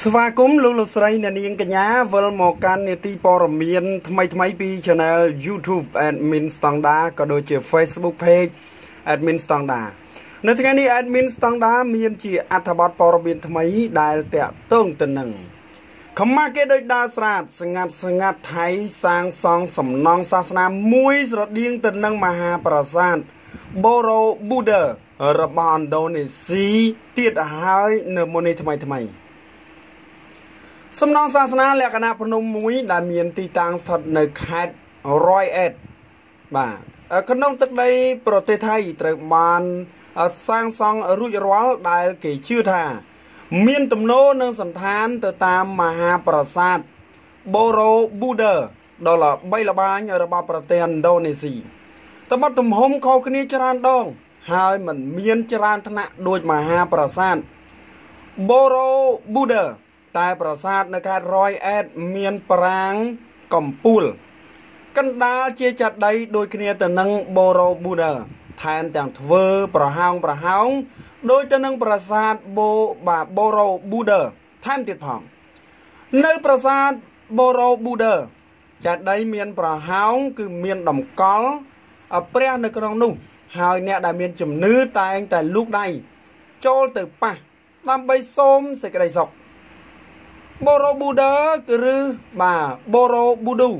ស្វាគមន៍លោកលោកស្រីអ្នកនាងកញ្ញាវិលមកកាន់នេតិព័ត៌មាន ថ្មីថ្មីពី Channel YouTube Admin Standard ក៏ដូចជា Facebook Page Admin Standard នៅថ្ងៃនេះ Admin Standard មាន ជាអត្ថបទព័ត៌មានថ្មីដែលតាក់ទងទៅនឹងខមាគេដូចដើរស្រាតស្ងាត់ស្ងាត់ថៃសាងសង់សំណង់សាសនាមួយស្រដៀងទៅនឹងមហាប្រាសាទ Borobudur របស់ឥណ្ឌូនេស៊ីទៀតហើយនៅមុននេះថ្មីថ្មី។ សំណង់សាសនាលក្ខណៈភ្នំមួយដែលមានទីតាំងស្ថិតនៅខេត្តរយអេតបាទក្នុងទឹកដី ប្រទេសថៃត្រូវបានសាងសង់រួចរាល់ដែលគេជឿថា មានទំនោរនឹងសន្តានទៅតាមមហាប្រាសាទ Borobudur ដ៏ល្បីល្បាញរបស់ប្រទេសឥណ្ឌូនេស៊ីតំបន់ទំហំខុសគ្នាច្រើនដង ហើយมันមានច្រើនថ្នាក់ដូចមហាប្រាសាទ Borobudur តែប្រាសាទនៅខេត្តរយអេតមានប្រាងកំពូល កណ្ដាលជាចាដីដូចគ្នាទៅនឹងបូរ៉ូប៊ូដាថែមទាំងធ្វើប្រហោងប្រហោងដូចទៅនឹងប្រាសាទបូបាទបូរ៉ូប៊ូដាថែមទៀតផង នៅប្រាសាទបូរ៉ូប៊ូដាចាដីមានប្រហោងគឺមានតម្កល់ព្រះនៅក្នុងនោះ ហើយអ្នកដែលមានជំនឿតែងតែលូកដៃចូលទៅប៉ះដើម្បីសូមសេចក្តីសុខ បូរ៉ូប៊ូដាឬបាទបូរ៉ូប៊ូឌូ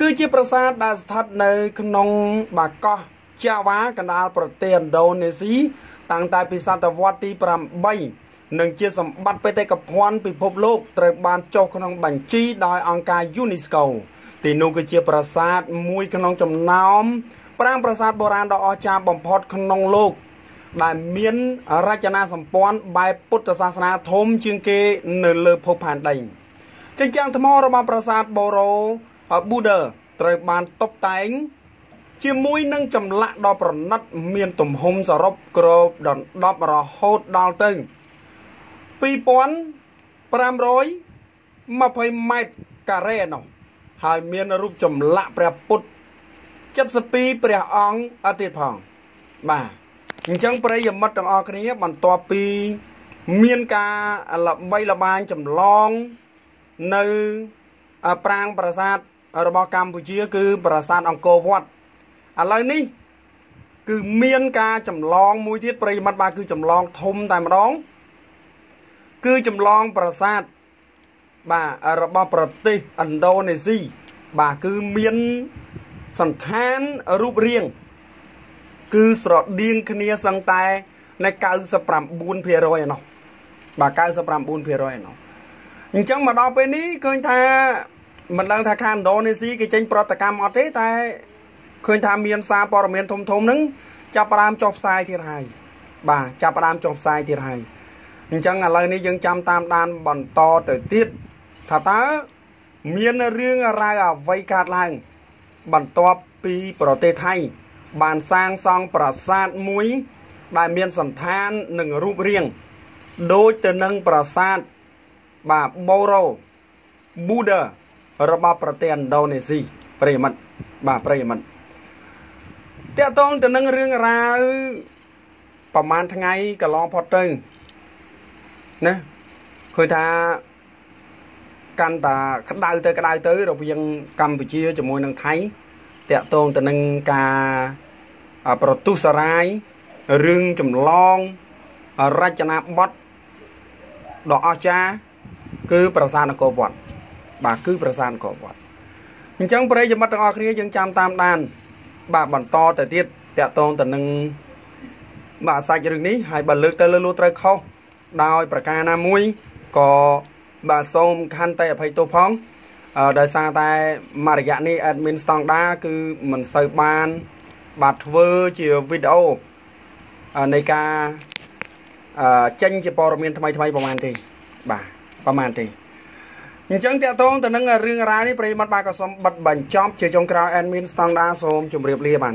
គឺជាប្រាសាទដែលស្ថិតនៅ ក្នុងបាកោះចាវ៉ាកណ្ដាលប្រទេសឥណ្ឌូនេស៊ីតាំងតែពីសតវត្សទី8និងជាសម្បត្តិបេតិកភណ្ឌពិភពលោកត្រូវបានចុះក្នុងបញ្ជីដោយអង្គការ UNESCO ទីនោះគឺជាប្រាសាទមួយក្នុងចំណោម5ប្រាសាទបុរាណដ៏អស្ចារ្យបំផុតក្នុងលោក ដែលមានរចនាសម្ព័ន្ធបែបពុទ្ធសាសនាធំជាងគេនៅលើភពផែនដីចិញ្ចាំងថ្មរបស់ប្រាសាទបូរ៉ូប៊ូដឺត្រូវបានតុបតែង ជាមួយនឹងចម្លាក់ដ៏ប្រណិត មានទំហំសរុបគ្របដណ្ដប់រហូតដល់ទៅ2520ម៉ែត្រការ៉េនោះហើយមានរូបចម្លាក់ព្រះពុទ្ធ72ព្រះអង្គអត់ទៀតផងបាទ អញ្ចឹងប្រិយមិត្តទាំងអស់គ្នាបន្ទាប់ពី មានការល្បីល្បាញចម្លង នៅប្រាង្គប្រាសាទរបស់កម្ពុជា គឺ ប្រាសាទអង្គរវត្តឥឡូវនេះ គឺមានការចម្លងមួយទៀតប្រិយមិត្តបាទគឺចម្លងធំតែម្ដង គឺចម្លងប្រាសាទបាទរបស់ប្រទេសឥណ្ឌូនេស៊ីបាទគឺមានសន្តានរូបរាង គឺស្រដៀងគ្នាសឹងតែនៅ99%ឯណោះបាទ99%ឯណោះអញ្ចឹងមកដល់ពេលនេះឃើញថាមិនដឹងថាខាងឥណ្ឌូនេស៊ីគេចេញប្រតិកម្មអត់ទេតែឃើញថាមានសារព័ត៌មានធំធំហ្នឹងចាប់ផ្ដើមចុះផ្សាយទៀតហើយបាទចាប់ផ្ដើមចុះផ្សាយទៀតហើយអញ្ចឹងឥឡូវនេះយើងចាំតាមដានបន្តទៅទៀតថាតើមានរឿងរ៉ាវអ្វីកើតឡើង បន្ទាប់ពីប្រទេសថៃ បានសាងសង់ប្រាសាទមួយ ដែលមានសន្តាននិងរូបរាងដូចទៅនឹងប្រាសាទបាទបូរ៉ូប៊ូដារបស់ប្រទេសឥណ្ឌូនេស៊ីប្រិយមិត្តបាទប្រិយមិត្តតកតងទៅនឹងរឿងរ៉ាវប្រហែលថ្ងៃកន្លងផុតទៅណាឃើញថាកាន់តែក្តៅទៅក្តៅទៅ រវាងកម្ពុជាជាមួយនឹងថៃតកតងទៅនឹងការ ប្រទុសរាយរឿងចម្លងរចនាបថដ៏អស្ចារ្យគឺប្រាសាទអង្គរវត្តបាទគឺប្រាសាទអង្គរវត្តអញ្ចឹងប្រិយមិត្តទាំងអស់គ្នាយើងចាំតាមដាន បាទបន្តទៅទៀតតកតងទៅនឹងបាទសាច់រឿងនេះហើយបើលើកទៅលើលួត្រូវខុសដោយប្រការណាមួយក៏បាទសូមខន្តីអភ័យទោសផងដោយសារតែមករយៈនេះ admin ស្តង់ដាគឺមិនសូវបាន បាទធ្វើជាវីដេអូនៃការចេញជាព័ត៌មានថ្មីថ្មីប្រហែលទេបាទប្រហែលទេអញ្ចឹងតកតងទៅនឹងរឿងរ៉ាវនេះប្រិមត្តបាទក៏សូមបិទបញ្ចប់ជាចុងក្រោយ admin standard សូមជម្រាបលាបាទ